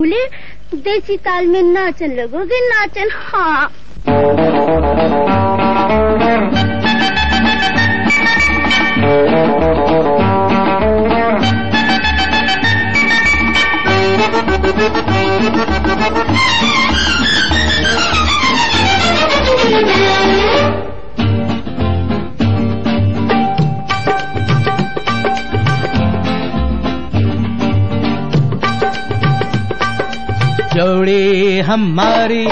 बोले देसी ताल में नाचन लगोगे नाचन। हाँ। जोड़ी हमारी,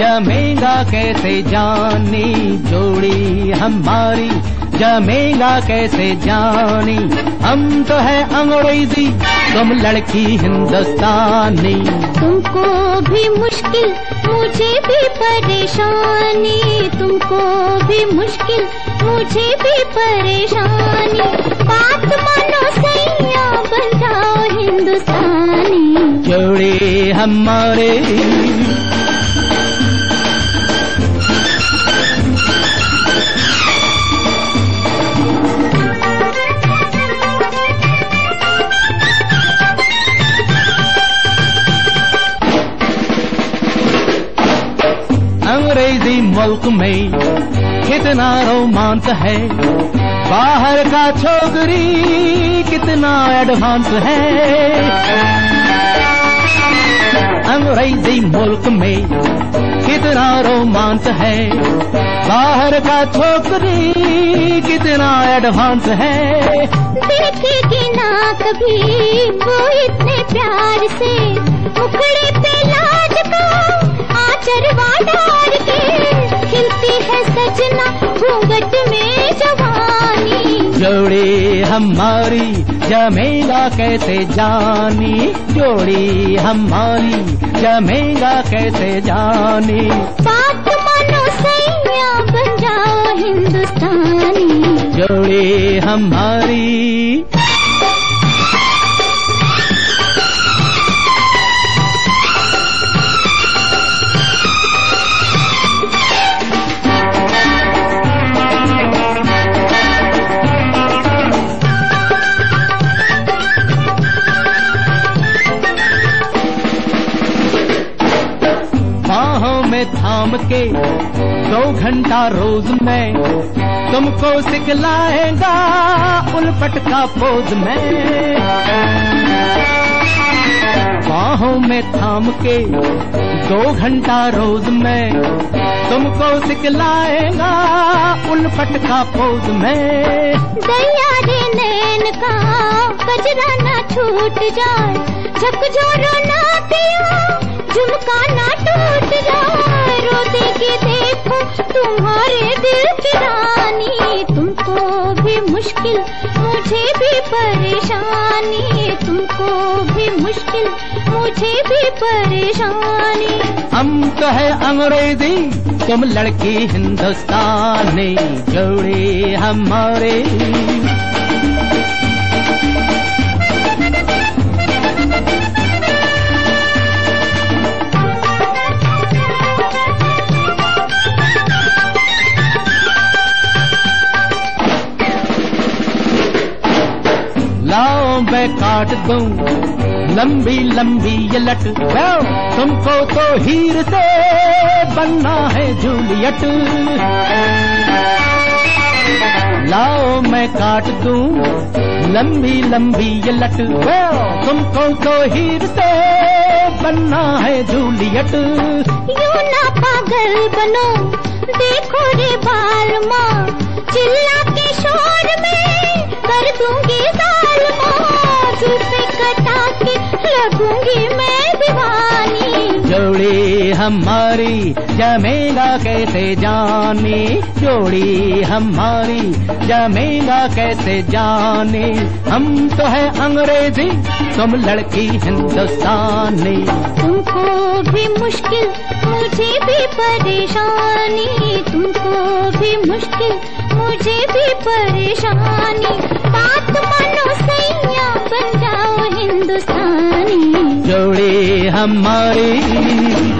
जमेगा कैसे जानी? जोड़ी हमारी, जमेगा कैसे जानी? हम तो है अंग्रेज़ी, तुम लड़की हिंदुस्तानी। तुमको भी मुश्किल, मुझे भी परेशानी। तुमको भी मुश्किल, मुझे भी परेशानी। हमारे। अंग्रेज़ी मुल्क में कितना रोमांस है बाहर का छोकरी कितना एडवांस है। अंग्रेज़ी मुल्क में कितना रोमांस है। बाहर का छोकरी कितना एडवांस है। देखेगी ना कभी वो इतने प्यार से मुखड़े हमारी जमेगा कैसे जानी? जोड़ी हमारी जमेगा कैसे जानी? बात मानो सैया बन जाओ हिंदुस्तानी। जोड़ी हमारी में थाम के दो घंटा रोज में तुमको सिखलाएगा उलपट का पोज में। बाहों में थाम के दो घंटा रोज में तुमको सिखलाएगा उलपट का पोज में। दया नैन का कजरा ना छूट जाए जब झकझोरो ना पियो झुमका ना टूट जाए। मुश्किल मुझे भी परेशानी। हम तो है अंग्रेज़ी तुम लड़की हिंदुस्तानी जोड़े हमारे। लाओ मैं काट दूँ। लंबी लंबी ये लट। वाओ, तुमको तो हीर से बनना है जूलियट। लाओ मैं काट दूँ। लंबी लंबी ये लट। वाओ, तुमको तो हीर से बनना है जूलियट। यूँ ना पागल बनो। देखो रे बाल माँ चिल्ला हमारी। जमेगा कैसे जानी? जोड़ी हमारी। जमेगा कैसे जानी? हम तो है अंग्रेज़ी, तुम लड़की हिंदुस्तानी। तुमको भी मुश्किल, मुझे भी परेशानी। तुमको भी मुश्किल, मुझे भी परेशानी। बात जोड़े हमारी।